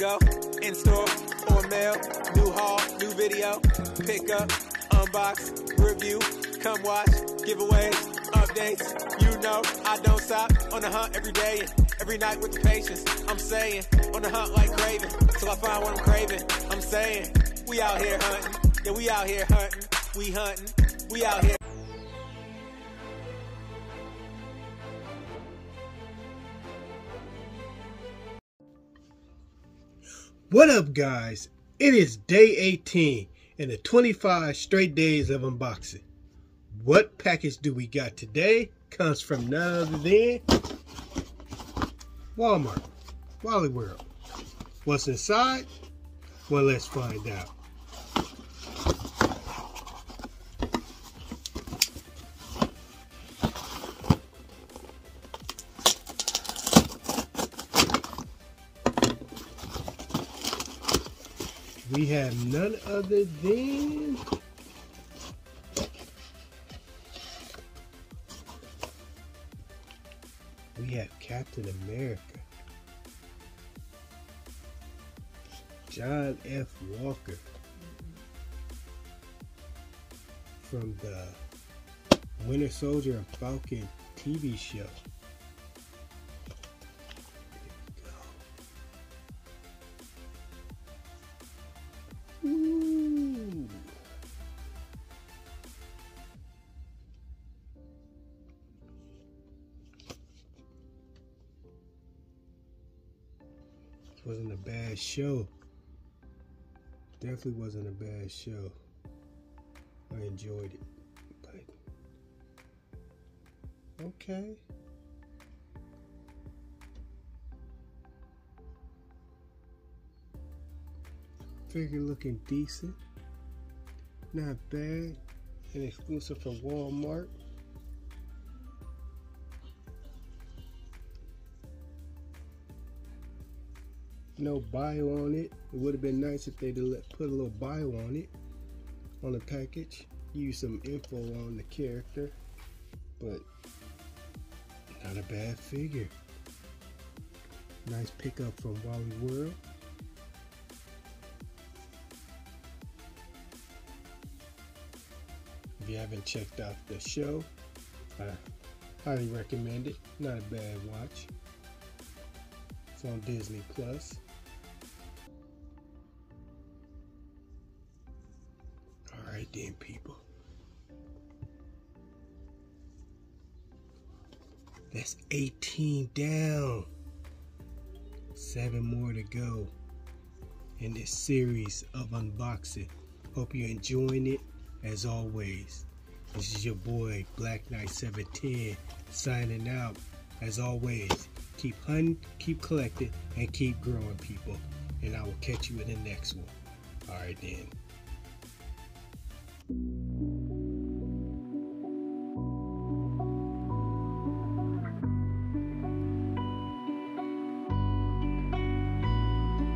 go. In store or mail. New haul, new video. Pick up, unbox, review. Come watch, giveaways, updates. You know I don't stop on the hunt every day and every night with the patience. I'm saying on the hunt like craving till I find what I'm craving. I'm saying we out here hunting. Yeah, we out here hunting. We hunting. We out here. What up, guys? It is day 18 in the 25 straight days of unboxing. What package do we got today? Comes from none other than Walmart, Wally World. What's inside? Well, let's find out. We have none other than we have Captain America John F. Walker from the Winter Soldier and Falcon TV show. Wasn't a bad show. Definitely wasn't a bad show. I enjoyed it. But okay. Figure looking decent. Not bad. An exclusive from Walmart. No bio on it. It would have been nice if they'd put a little bio on it on the package. Use some info on the character. But not a bad figure. Nice pickup from Wally World. If you haven't checked out the show, I highly recommend it. Not a bad watch. It's on Disney Plus. Then people. That's 18 down. Seven more to go in this series of unboxing. Hope you're enjoying it as always. This is your boy BlackNight 710 signing out. As always, keep hunting, keep collecting, and keep growing, people. And I will catch you in the next one. All right, then thank you